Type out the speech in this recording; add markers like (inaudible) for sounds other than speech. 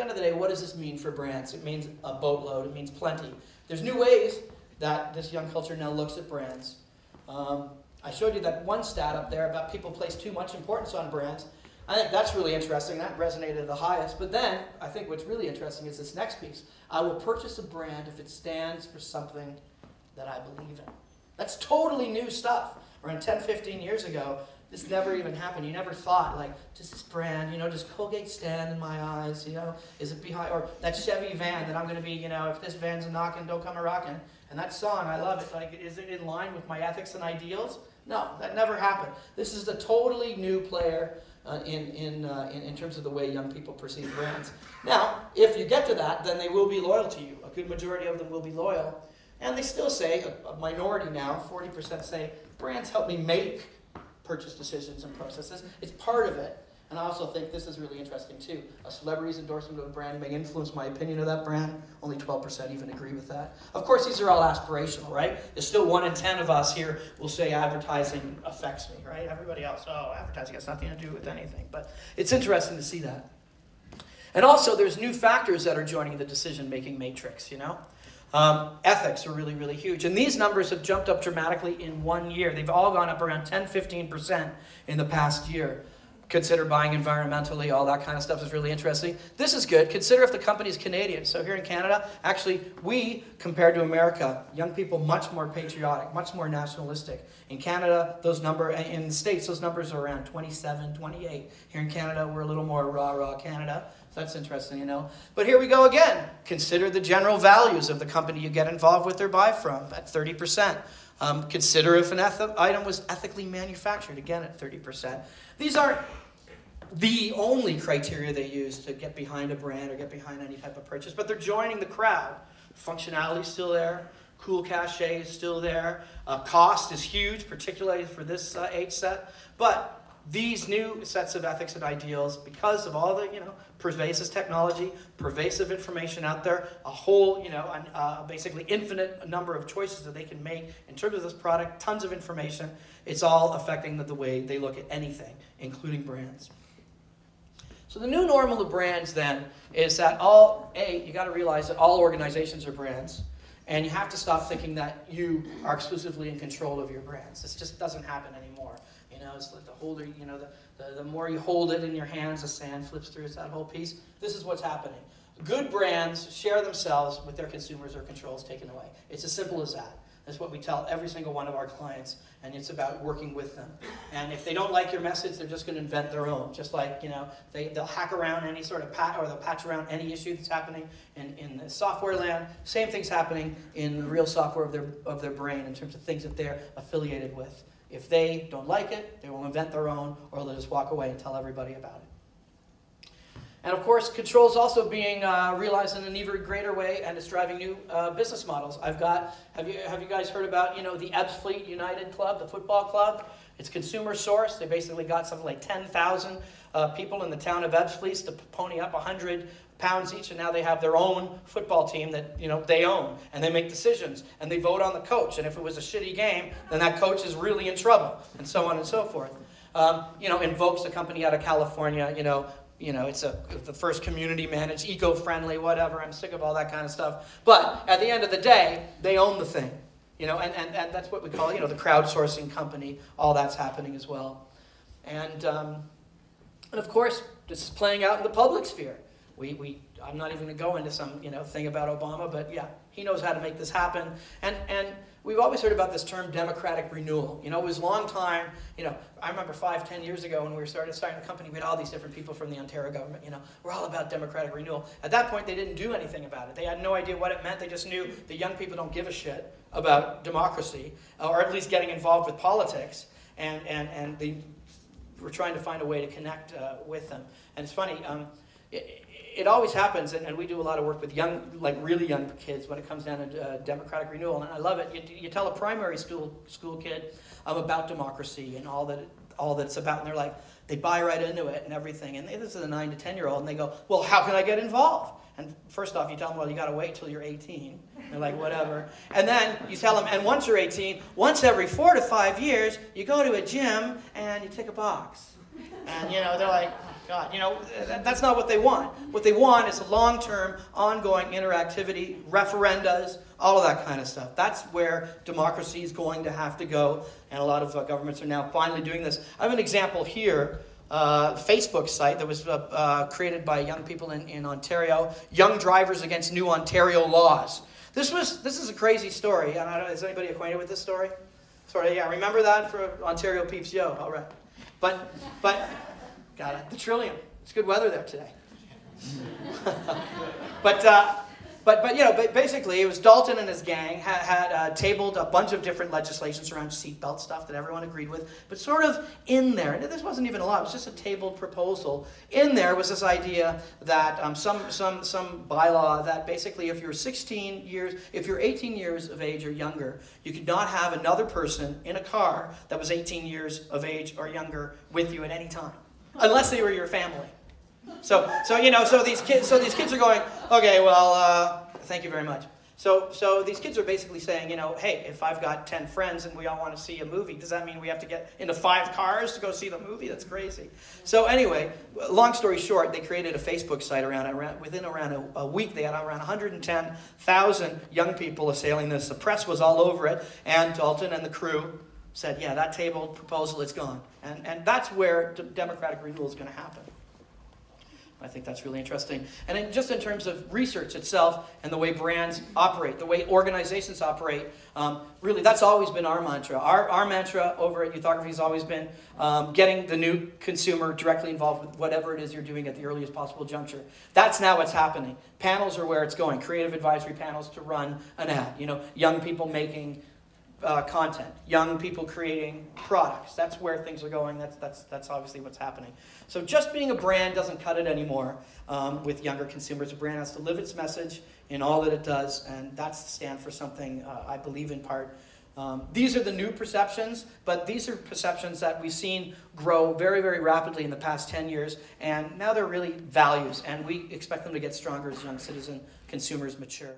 end of the day, what does this mean for brands? It means a boatload, it means plenty. There's new ways that this young culture now looks at brands. Um, I showed you that one stat up there about people place too much importance on brands. I think that's really interesting. That resonated the highest. But then, I think what's really interesting is this next piece. I will purchase a brand if it stands for something that I believe in. That's totally new stuff. Around 10, 15 years ago, this never even happened. You never thought, like, does this brand, you know, does Colgate stand in my eyes? You know, is it behind, or that Chevy van that I'm going to be, you know, if this van's a knocking, don't come a rocking. And that song, I love it. Like, is it in line with my ethics and ideals? No, that never happened. This is a totally new player uh, in, in, uh, in, in terms of the way young people perceive brands. Now, if you get to that, then they will be loyal to you. A good majority of them will be loyal. And they still say, a, a minority now, 40% say, brands help me make purchase decisions and processes. It's part of it. And I also think this is really interesting too. A celebrity's endorsement of a brand may influence my opinion of that brand. Only 12% even agree with that. Of course, these are all aspirational, right? There's still one in 10 of us here will say advertising affects me, right? Everybody else, oh, advertising has nothing to do with anything. But it's interesting to see that. And also, there's new factors that are joining the decision making matrix, you know? Um, ethics are really, really huge. And these numbers have jumped up dramatically in one year. They've all gone up around 10, 15% in the past year consider buying environmentally, all that kind of stuff is really interesting. This is good. Consider if the company is Canadian. So here in Canada, actually, we, compared to America, young people much more patriotic, much more nationalistic. In Canada, those number in the States, those numbers are around 27, 28. Here in Canada, we're a little more rah rah Canada. That's interesting, you know. But here we go again. Consider the general values of the company you get involved with or buy from at 30%. Um, consider if an item was ethically manufactured, again at 30%. These aren't the only criteria they use to get behind a brand or get behind any type of purchase, but they're joining the crowd. Functionality is still there. Cool cachet is still there. Uh, cost is huge, particularly for this uh, age set. But these new sets of ethics and ideals, because of all the you know pervasive technology, pervasive information out there, a whole you know uh, basically infinite number of choices that they can make in terms of this product, tons of information. It's all affecting the, the way they look at anything, including brands. So the new normal of brands then is that all, A, you got to realize that all organizations are brands. And you have to stop thinking that you are exclusively in control of your brands. This just doesn't happen anymore. You know, it's like the holder, you know, the, the, the more you hold it in your hands, the sand flips through. It's that whole piece. This is what's happening. Good brands share themselves with their consumers or controls taken away. It's as simple as that. That's what we tell every single one of our clients, and it's about working with them. And if they don't like your message, they're just going to invent their own. Just like, you know, they, they'll hack around any sort of pat, or they'll patch around any issue that's happening in, in the software land. Same thing's happening in the real software of their, of their brain in terms of things that they're affiliated with. If they don't like it, they will invent their own, or they'll just walk away and tell everybody about it. And of course, control is also being uh, realized in an even greater way, and it's driving new uh, business models. I've got, have you, have you guys heard about, you know, the Ebbsfleet United Club, the football club? It's consumer source. They basically got something like 10,000 uh, people in the town of Ebbsfleet to pony up 100 pounds each, and now they have their own football team that, you know, they own, and they make decisions, and they vote on the coach. And if it was a shitty game, then that coach is really in trouble, and so on and so forth. Um, you know, Invokes, a company out of California, you know, you know, it's a, the first community managed, eco-friendly, whatever. I'm sick of all that kind of stuff. But at the end of the day, they own the thing. You know, and, and, and that's what we call, you know, the crowdsourcing company. All that's happening as well. And, um, and of course, this is playing out in the public sphere. We, we, I'm not even going to go into some, you know, thing about Obama, but yeah, he knows how to make this happen. And, and we've always heard about this term democratic renewal. You know, it was a long time, you know, I remember five, ten years ago when we were started starting the company, we had all these different people from the Ontario government, you know, we're all about democratic renewal. At that point, they didn't do anything about it. They had no idea what it meant. They just knew the young people don't give a shit about democracy, or at least getting involved with politics. And, and, and they were trying to find a way to connect uh, with them. And it's funny, um, it, it always happens, and, and, we do a lot of work with young, like really young kids when it comes down to uh, democratic renewal, and I love it. You, you tell a primary school school kid um, about democracy and all that all that it's about, and they're like, they buy right into it and everything. And this is a nine to ten year old, and they go, well, how can I get involved? And first off, you tell them, well, you got to wait till you're 18. They're like, whatever. And then you tell them, and once you're 18, once every four to five years, you go to a gym and you take a box. And, you know, they're like, God, you know, that, that's not what they want. What they want is a long term, ongoing interactivity, referendas, all of that kind of stuff. That's where democracy is going to have to go, and a lot of uh, governments are now finally doing this. I have an example here. Uh, Facebook site that was uh, uh created by young people in, in Ontario, Young Drivers Against New Ontario Laws. This was this is a crazy story. is anybody acquainted with this story? Sorry, yeah, remember that for Ontario Peeps Yo. All right, but but The Trillium. It's good weather there today. (laughs) but uh, but, but you know, basically, it was Dalton and his gang had, had uh, tabled a bunch of different legislations around seatbelt stuff that everyone agreed with. But sort of in there, and this wasn't even a lot, it was just a tabled proposal. In there was this idea that um, some, some, some bylaw that basically if you're 16 years, if you're 18 years of age or younger, you could not have another person in a car that was 18 years of age or younger with you at any time, unless they were your family. So, so you know, so these kids, so these kids are going, okay, well, uh, thank you very much. So, so these kids are basically saying, you know, hey, if I've got 10 friends and we all want to see a movie, does that mean we have to get into five cars to go see the movie? That's crazy. So anyway, long story short, they created a Facebook site around, around within around a, a week, they had around 110,000 young people assailing this. The press was all over it, and Dalton and the crew said, yeah, that tabled proposal is gone. And, and that's where democratic renewal is going to happen. I think that's really interesting. And in, just in terms of research itself and the way brands operate, the way organizations operate, um, really that's always been our mantra. Our, our mantra over at Youthography has always been um, getting the new consumer directly involved with whatever it is you're doing at the earliest possible juncture. That's now what's happening. Panels are where it's going. Creative advisory panels to run an ad. You know, young people making uh, content, young people creating products. That's where things are going. That's, that's, that's obviously what's happening. So just being a brand doesn't cut it anymore um, with younger consumers. A brand has to live its message in all that it does, and that's to stand for something uh, I believe in part. Um, these are the new perceptions, but these are perceptions that we've seen grow very, very rapidly in the past 10 years, and now they're really values, and we expect them to get stronger as young citizen consumers mature.